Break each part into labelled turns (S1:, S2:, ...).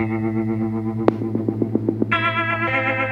S1: Thank mm-hmm. you.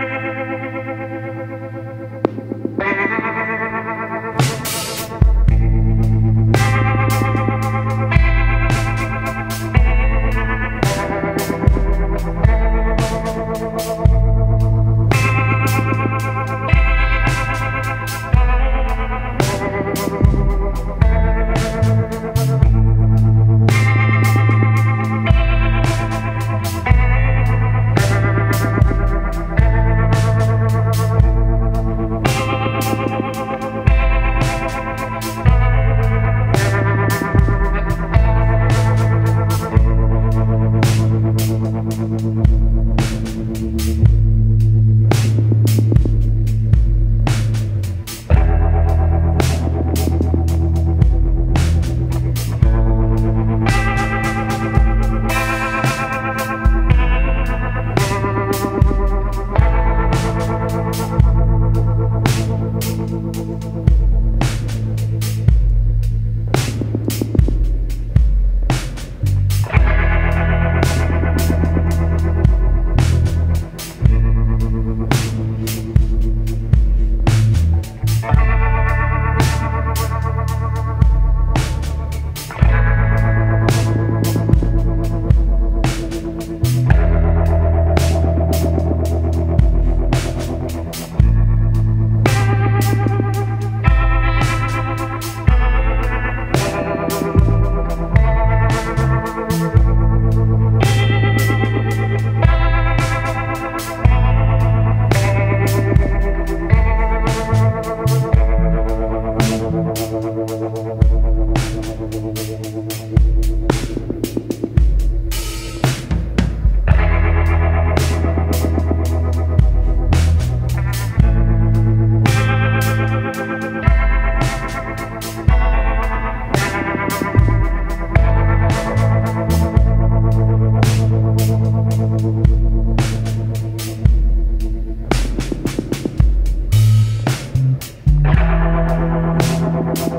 S1: Thank you.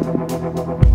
S2: Gracias.